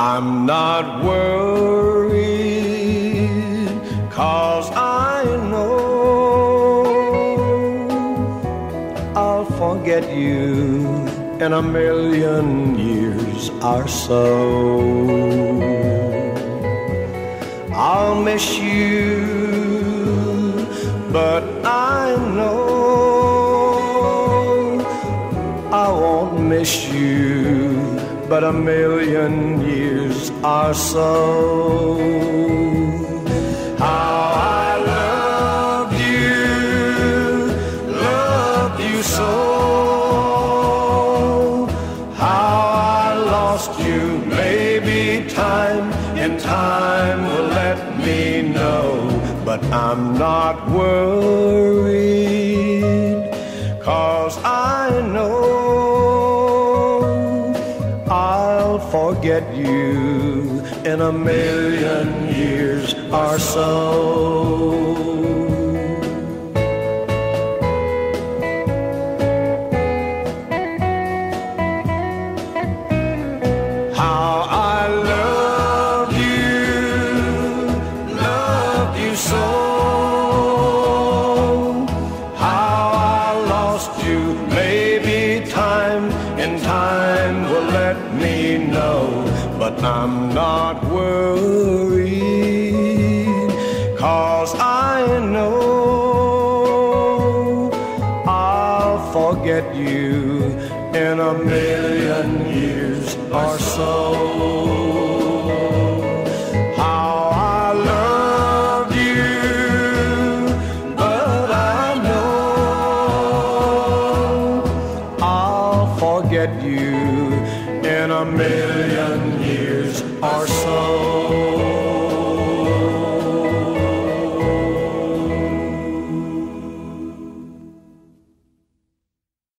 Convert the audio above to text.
I'm not worried, cause I know I'll forget you in a million years or so. I'll miss you, but I won't miss you, but a million years or so. How I love you, love you so. How I lost you, maybe time and time will let me know. But I'm not worried, forget you in a million years or so. How time will let me know. But I'm not worried, cause I know I'll forget you in a million years or so. How I love you, but I know I'll forget you in a million years or so.